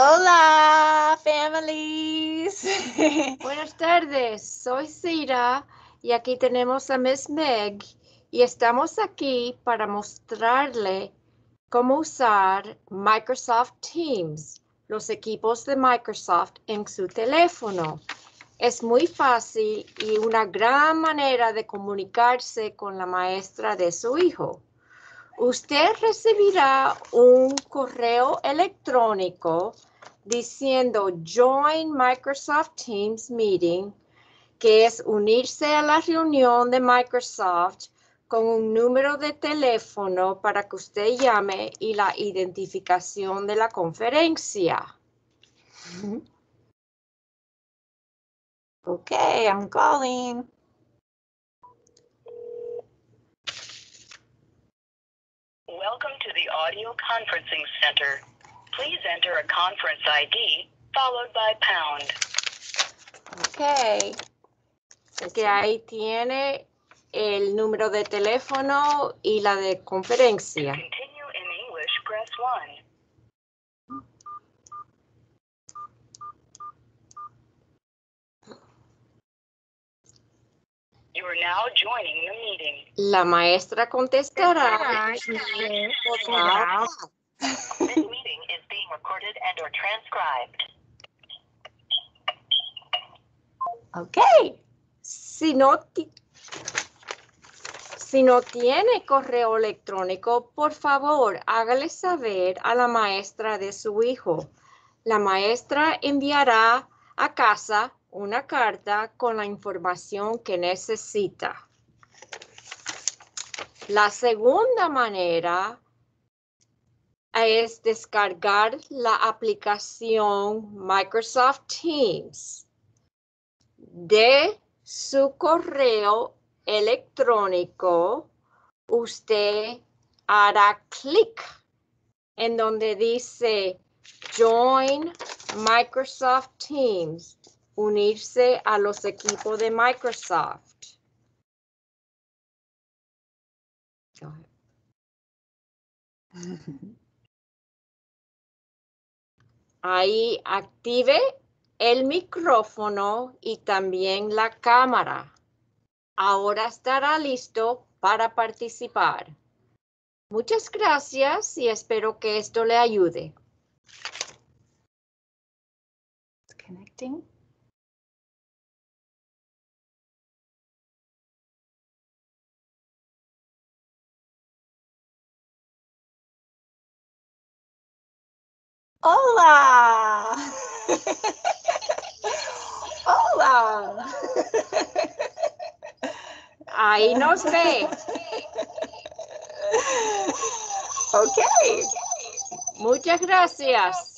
Hola, families. Buenas tardes, soy Cira y aquí tenemos a Miss Meg y estamos aquí para mostrarle cómo usar Microsoft Teams, los equipos de Microsoft en su teléfono. Es muy fácil y una gran manera de comunicarse con la maestra de su hijo. Usted recibirá un correo electrónico diciendo Join Microsoft Teams Meeting, que es unirse a la reunión de Microsoft con un número de teléfono para que usted llame y la identificación de la conferencia. Okay, I'm calling. Welcome to the audio conferencing center. Please enter a conference ID followed by pound. Ok. Que ahí tiene el número de teléfono y la de To conferencia. continue in English, press 1. You are now joining the meeting. La maestra contestará. This meeting is being recorded and or transcribed. Okay. Si no, si no tiene correo electrónico, por favor, hágale saber a la maestra de su hijo. La maestra enviará a casa una carta con la información que necesita. La segunda manera es descargar la aplicación Microsoft Teams de su correo electrónico, usted hará clic en donde dice Join Microsoft Teams, unirse a los equipos de Microsoft. Go ahead. Ahí active el micrófono y también la cámara. Ahora estará listo para participar. Muchas gracias y espero que esto le ayude. Connecting. Hola. Hola. Ahí nos ve. Okay. Muchas gracias.